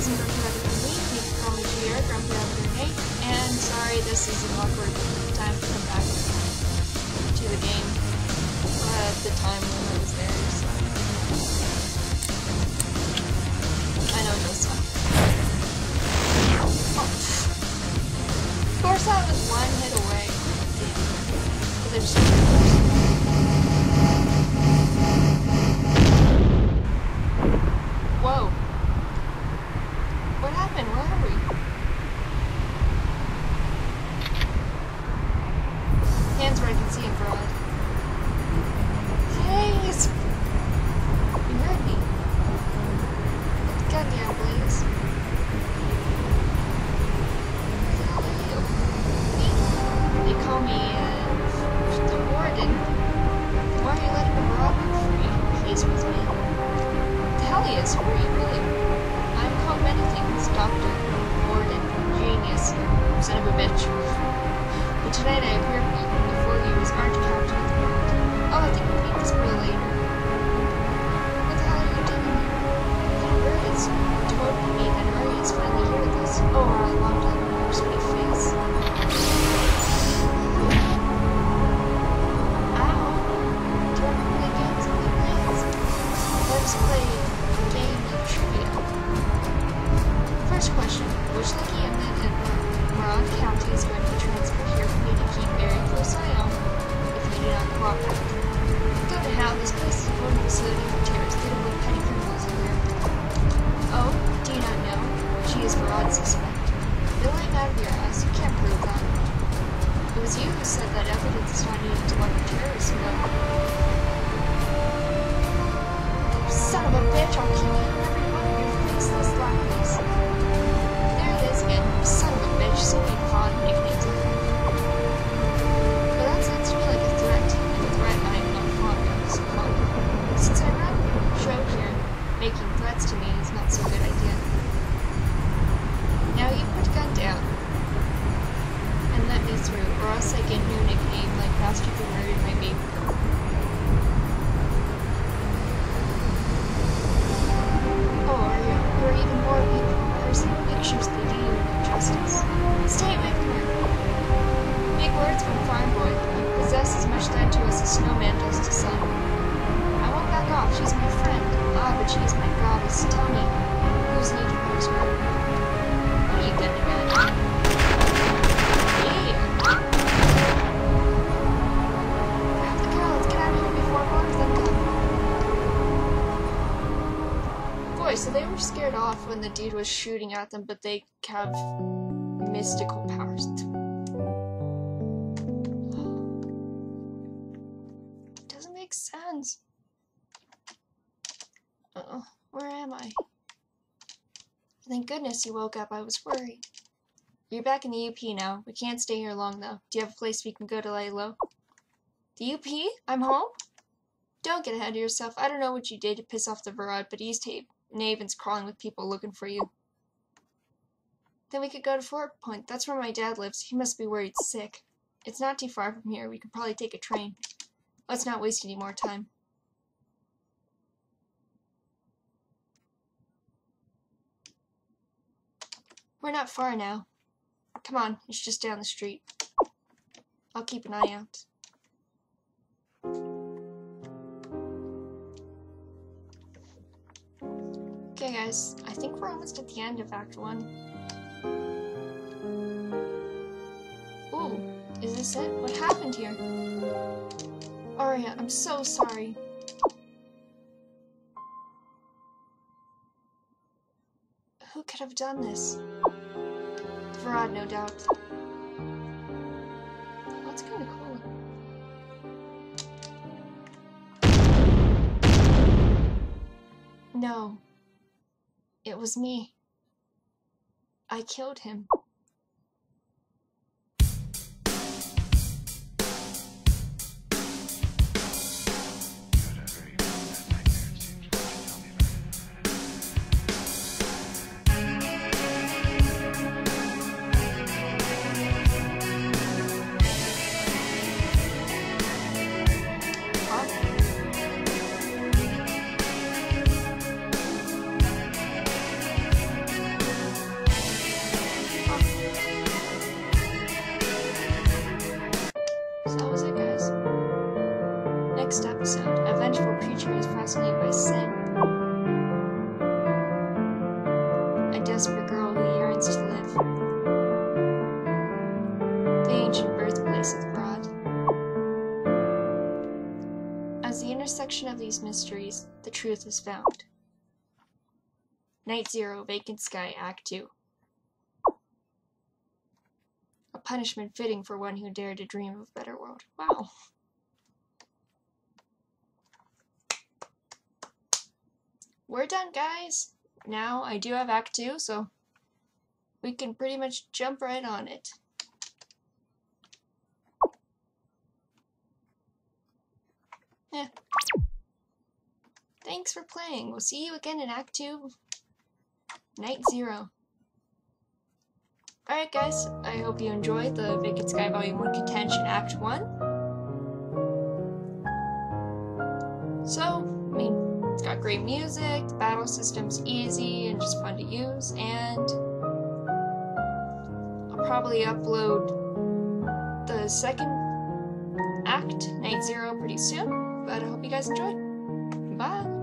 guys, Rabbit from me. You can call me GR, Grumpy Rabbit or Nate. And sorry, this is an awkward time to come back to the game. Uh, the time I was there, Doctor, warden, genius, son of a bitch. But tonight I appear before you as arch captain the world. Oh, I think we'll meet this girl later. What the hell are you doing here? Little bird has told me that Ari is finally here with us. Oh, our long time no sweet face. Ow. Do you ever play games on the planes? Let's play a game trivia. First question. Which lucky Moron County is going to be transferred here for me to keep very close eye on not know how this place is a voting facility for terrorists dealing with petty criminals in there. Oh, do you not know? She is Marad's suspect. You're out of your ass. You can't prove that. It was you who said that evidence is not needed to the terrorists know. Words from farm boy, possess as much to us as snowman does to sun. I won't back off, she's my friend. Ah, but she's my goddess. Tell me, whose need knows her? What are you getting at? So they were scared off when the dude was shooting at them, but they have mystical powers. Doesn't sense. Uh-oh, where am I? Thank goodness you woke up, I was worried. You're back in the UP now. We can't stay here long, though. Do you have a place we can go to lay low? The UP? I'm home? Don't get ahead of yourself. I don't know what you did to piss off the Varad, but East Naven's crawling with people looking for you. Then we could go to Fort Point. That's where my dad lives. He must be worried sick. It's not too far from here. We could probably take a train. Let's not waste any more time. We're not far now. Come on, it's just down the street. I'll keep an eye out. Okay, guys, I think we're almost at the end of Act 1. Ooh, is this it? What happened here? Aria, I'm so sorry. Who could have done this? Varad, no doubt. That's kind of cool. No. It was me. I killed him. These mysteries, the truth is found. Night Zero, Vacant Sky, Act 2. A punishment fitting for one who dared to dream of a better world. Wow. We're done, guys. Now I do have Act 2, so we can pretty much jump right on it. Thanks for playing. We'll see you again in Act 2, Night Zero. Alright guys, I hope you enjoyed the Vacant Sky Volume 1 Contention Act 1. So, I mean, it's got great music, the battle system's easy and just fun to use, and I'll probably upload the second act, Night Zero, pretty soon. But I hope you guys enjoyed. Bye!